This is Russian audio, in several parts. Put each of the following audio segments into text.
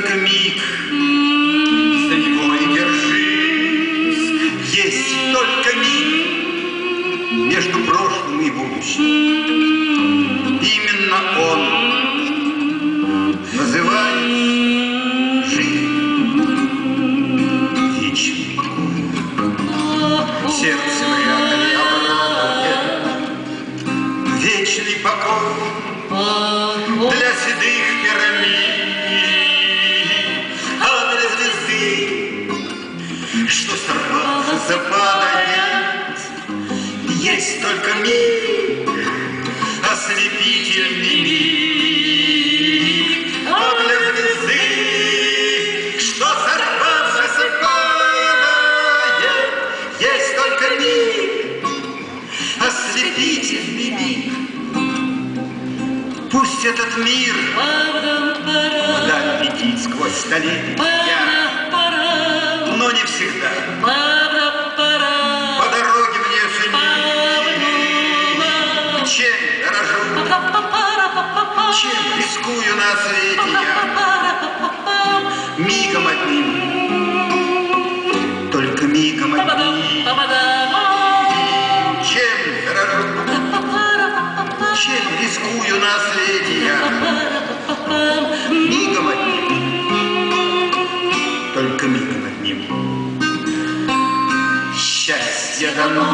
только миг. за него и держись. Есть только миг между прошлым и будущим. Именно он называет жизнь вечной. Сердце рядом я обрадован. Вечный покой для седых сорвался, западает, есть только миг, ослепительный миг, для звезды, что сорвался, западает, есть только миг, ослепительный миг. Пусть этот мир вдаль летит сквозь столетия, но не всегда. Рискую на свете я, мигом одним, только мигом одним, чем дорожу, чем рискую на свете я, мигом одним, только мигом одним. Счастье дано,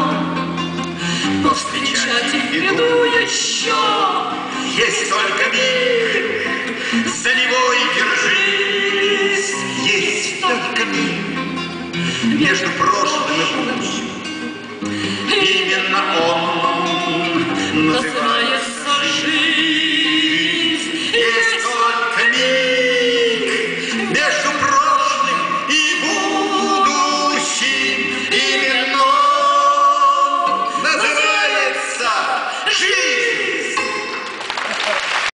но встречать иду еще. Есть только миг, миг между прошлым